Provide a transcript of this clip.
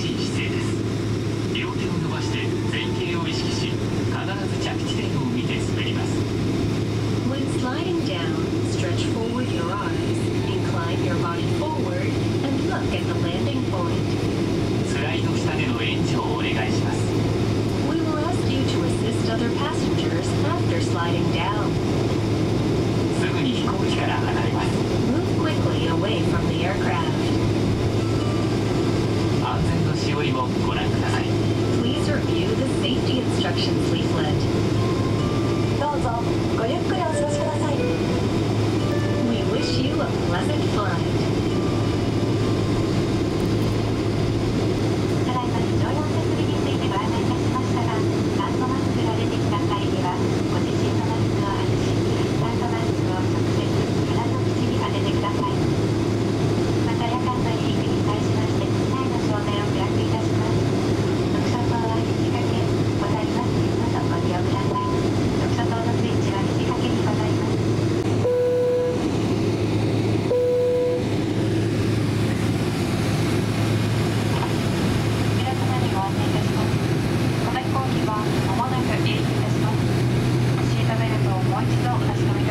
Thank you. watchdog has come